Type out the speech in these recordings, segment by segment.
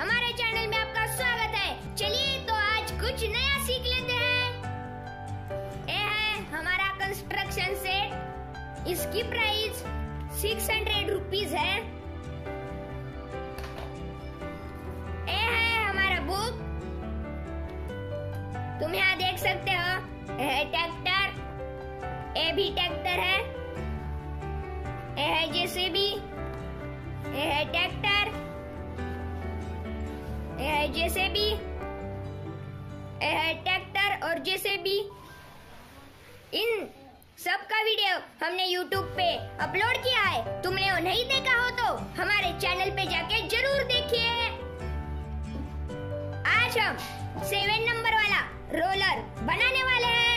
हमारे चैनल में आपका स्वागत है। चलिए तो आज कुछ नया सीख लेते हैं। ये है हमारा कंस्ट्रक्शन सेट इसकी प्राइस सिक्स हंड्रेड रुपीज़ है। ये है हमारा बुक तुम यहाँ देख सकते हो ये है ट्रैक्टर ये भी ट्रैक्टर है। ये है जेसीबी ये है ट्रैक्टर जेसीबी भी ट्रैक्टर और जेसीबी। इन सब का वीडियो हमने यूट्यूब पे अपलोड किया है। तुमने वो नहीं देखा हो तो हमारे चैनल पे जाके ज़रूर देखिए। आज हम सेवन नंबर वाला रोलर बनाने वाले हैं।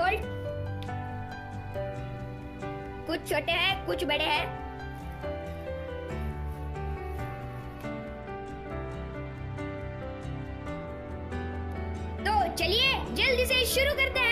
बोल्ट कुछ छोटे हैं कुछ बड़े हैं। तो चलिए जल्दी से शुरू करते हैं।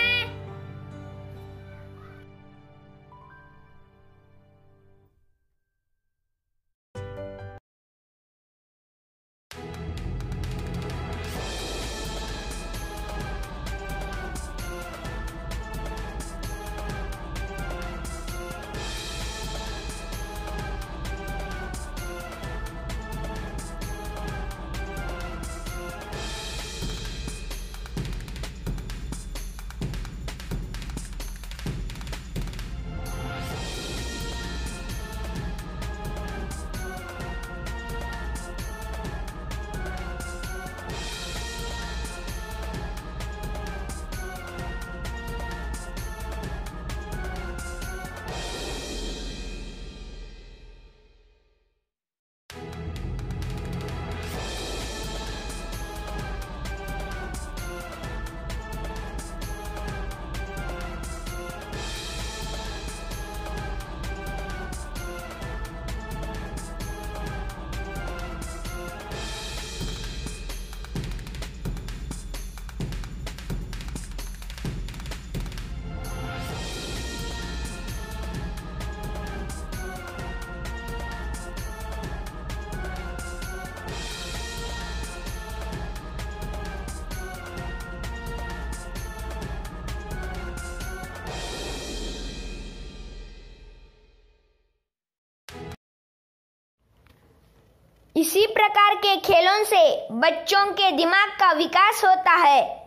इसी प्रकार के खेलों से बच्चों के दिमाग का विकास होता है।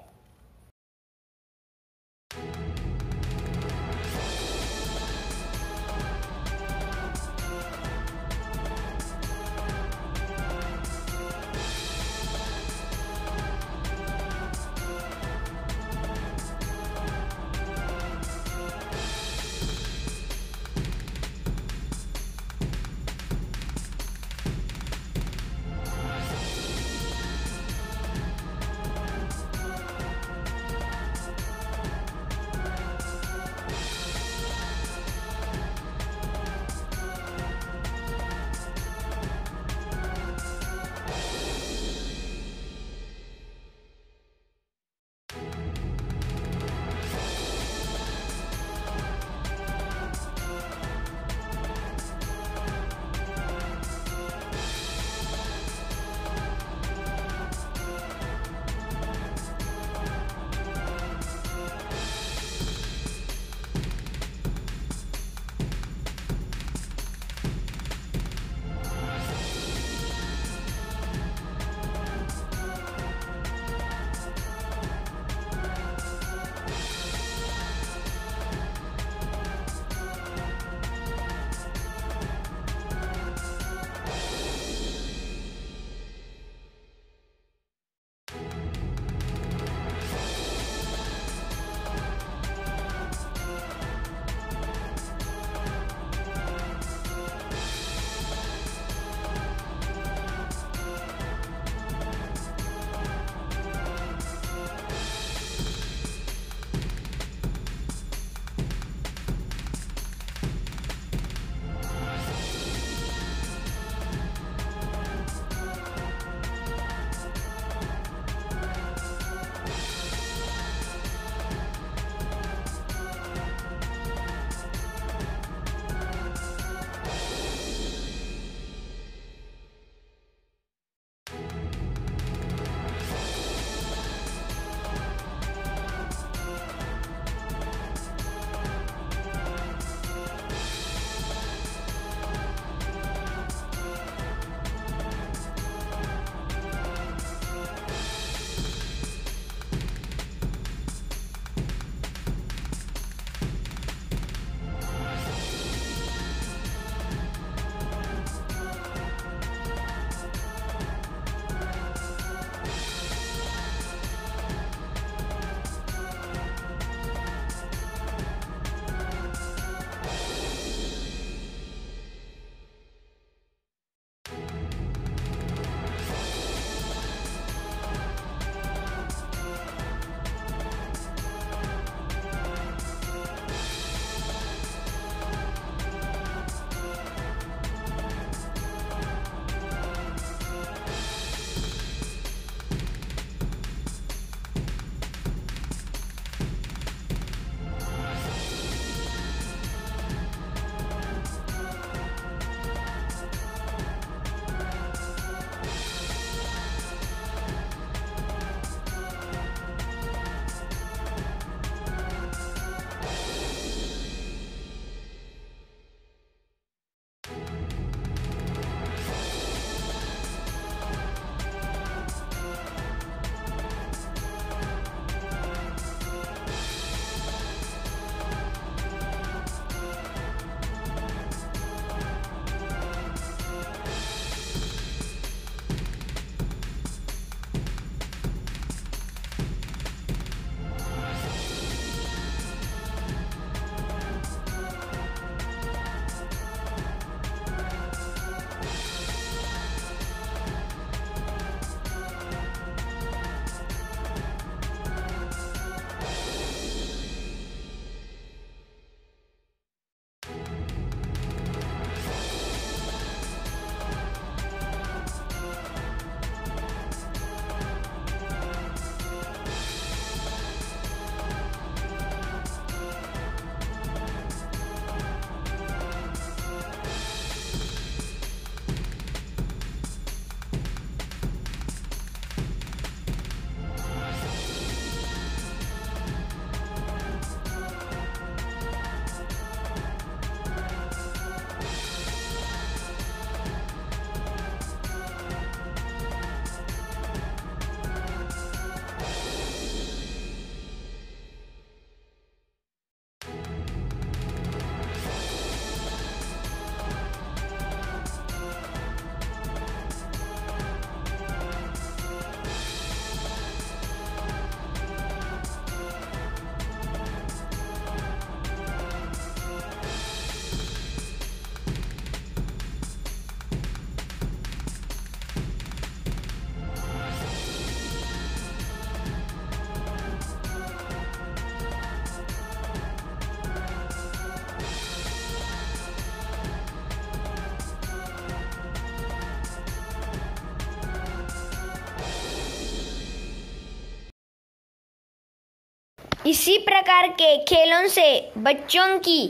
इसी प्रकार के खेलों से बच्चों की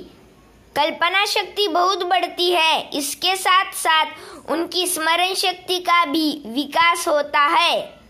कल्पना शक्ति बहुत बढ़ती है। इसके साथ साथ उनकी स्मरण शक्ति का भी विकास होता है।